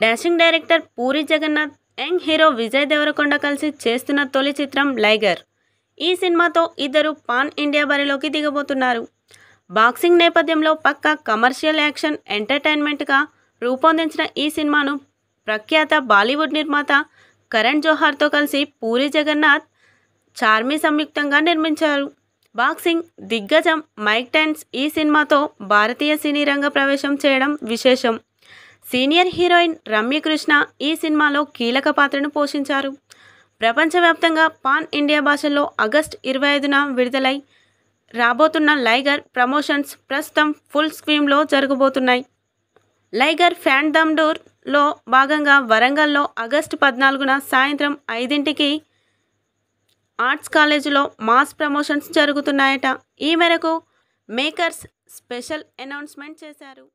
Dashing director Puri Jagannath young hero Vijay Deverakonda కలిసి చేస్తున్న తొలి చిత్రం లైగర్. ఈ సినిమాతో ఇద్దరు పాన్ ఇండియా బరిలోకి దిగబోతున్నారు. బాక్సింగ్ నేపథ్యంలో పక్కా కమర్షియల్ యాక్షన్ ఎంటర్టైన్మెంట్గా రూపొందించిన ఈ సినిమాను ప్రఖ్యాత బాలీవుడ్ నిర్మాత కరణ్ జోహార్తో కలిసి పూరి జగన్నాథ్ చార్మి సంయుక్తంగా నిర్మించారు. బాక్సింగ్ దిగ్గజం మైక్ టైన్స్ ఈ సినిమాతో భారతీయ సినీ రంగ ప్రవేశం చేయడం విశేషం. సీనియర్ హీరోయిన్ రమ్యకృష్ణ ఈ సినిమాలో కీలక పాత్రను పోషించారు. ప్రపంచవ్యాప్తంగా పాన్ ఇండియా భాషల్లో ఆగస్ట్ ఇరవై ఐదున విడుదలై రాబోతున్న లైగర్ ప్రమోషన్స్ ప్రస్తుతం ఫుల్ స్క్రీమ్లో జరగబోతున్నాయి. లైగర్ ఫ్యాండమ్డూర్లో భాగంగా వరంగల్లో ఆగస్టు పద్నాలుగున సాయంత్రం ఐదింటికి ఆర్ట్స్ కాలేజీలో మాస్ ప్రమోషన్స్ జరుగుతున్నాయట. ఈ మేరకు మేకర్స్ స్పెషల్ అనౌన్స్మెంట్ చేశారు.